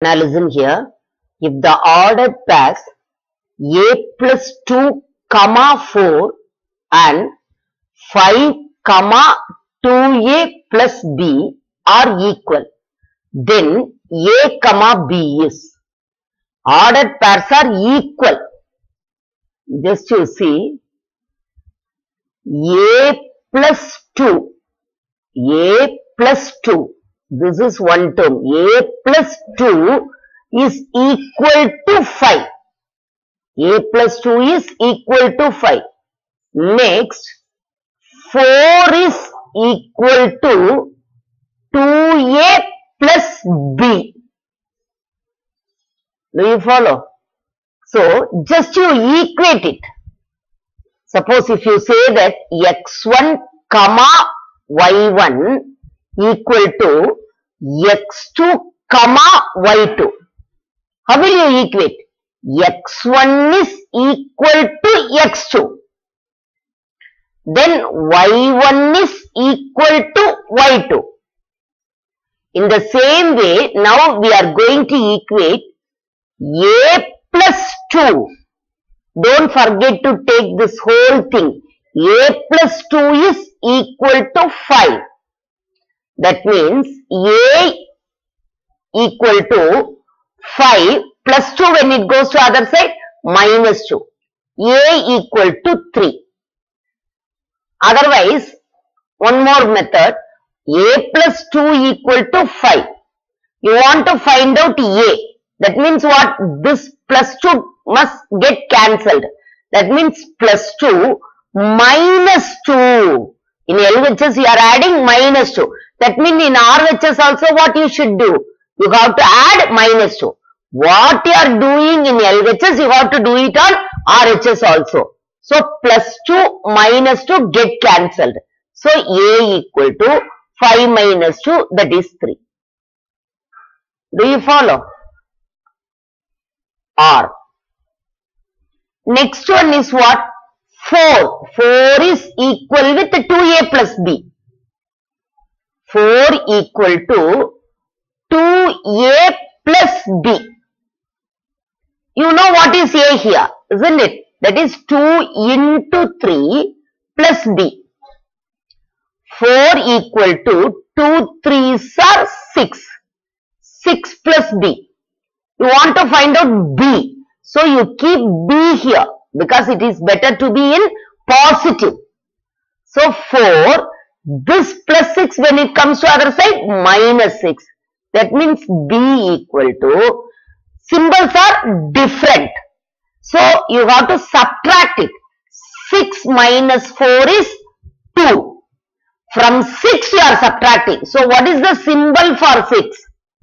Listen here. If the ordered pairs a plus 2 comma 4 and 5 comma 2a plus b are equal, then a comma b is. Ordered pairs are equal. Just you see, a plus 2, a plus 2, this is one term, a plus 2 is equal to 5. a plus 2 is equal to 5. Next, 4 is equal to 2a plus b. Do you follow? So, just you equate it. Suppose if you say that x1 comma y1 equal to x2 comma y2. How will you equate? x1 is equal to x2. Then y1 is equal to y2. In the same way, now we are going to equate a plus 2. Don't forget to take this whole thing. a plus 2 is equal to 5. That means a equal to 5 plus 2 when it goes to other side minus 2. a equal to 3. Otherwise, one more method, a plus 2 equal to 5. You want to find out a. That means what? This plus 2 must get cancelled. That means plus 2 minus 2. In LHS you are adding minus 2. That means in RHS also what you should do? You have to add minus 2. What you are doing in LHS you have to do it on RHS also. So plus 2 minus 2 get cancelled. So A equal to 5 minus 2 that is 3. Do you follow? R. Next one is what? 4. 4 is equal with 2A plus B. 4 equal to 2A plus B. You know what is A here, isn't it? That is 2 into 3 plus B. 4 equal to 2 3s are 6. 6 plus B. You want to find out B. So you keep B here because it is better to be in positive. So 4, this plus 6 when it comes to other side minus 6. That means B equal to, symbols are different. So you have to subtract it. 6 minus 4 is 2. From 6 you are subtracting. So what is the symbol for 6?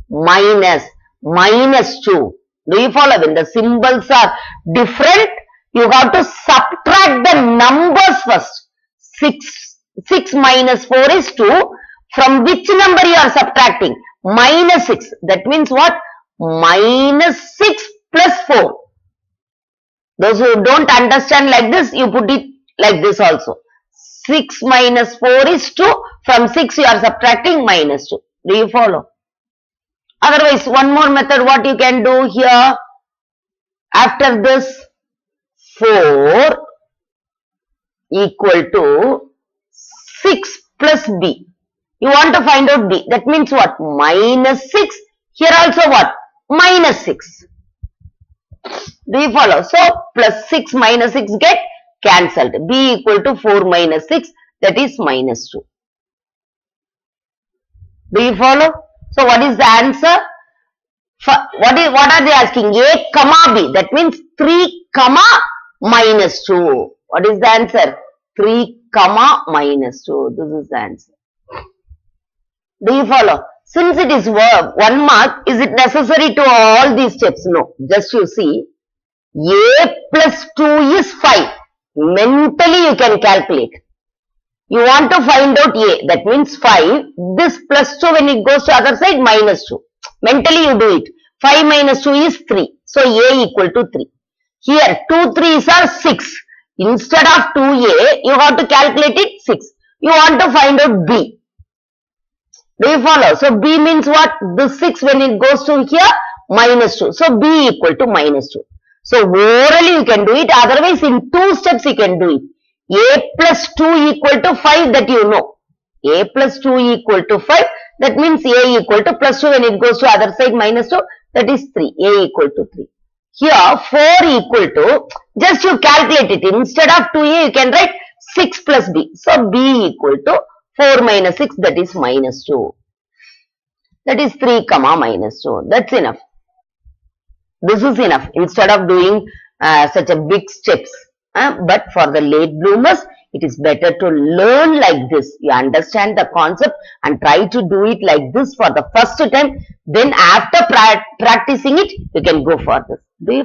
Minus. Minus 2. Do you follow? When the symbols are different, you have to subtract the numbers first. 6, 6 minus 4 is 2. From which number you are subtracting? Minus 6. That means what? Minus 6 plus 4. Those who don't understand like this, you put it like this also. 6 minus 4 is 2. From 6 you are subtracting minus 2. Do you follow? Otherwise, one more method what you can do here. After this, 4 equal to 6 plus b. You want to find out b. That means what? Minus 6. Here also what? Minus 6. Do you follow? So, plus 6 minus 6 get cancelled. b equal to 4 minus 6. That is minus 2. Do you follow? So, what is the answer? What is what are they asking? A comma B. That means 3 comma minus 2. What is the answer? 3 comma minus 2. This is the answer. Do you follow? Since it is verb, one mark, is it necessary to all these steps? No. Just you see, A plus 2 is 5. Mentally you can calculate. You want to find out A. That means 5. This plus 2 when it goes to other side, minus 2. Mentally you do it. 5 minus 2 is 3. So A equal to 3. Here 2 3s are 6. Instead of 2A, you have to calculate it 6. You want to find out B. Do you follow? So B means what? This 6 when it goes to here, minus 2. So B equal to minus 2. So orally you can do it. Otherwise in two steps you can do it. A plus 2 equal to 5 that you know. A plus 2 equal to 5. That means A equal to plus 2 when it goes to other side minus 2. That is 3. A equal to 3. Here 4 equal to, just you calculate it. Instead of 2A you can write 6 plus B. So B equal to 4 minus 6 that is minus 2. That is 3 comma minus 2. That's enough. This is enough instead of doing uh, such a big steps. Uh, but for the late bloomers, it is better to learn like this. You understand the concept and try to do it like this for the first time. Then after pra practicing it, you can go for this. Do you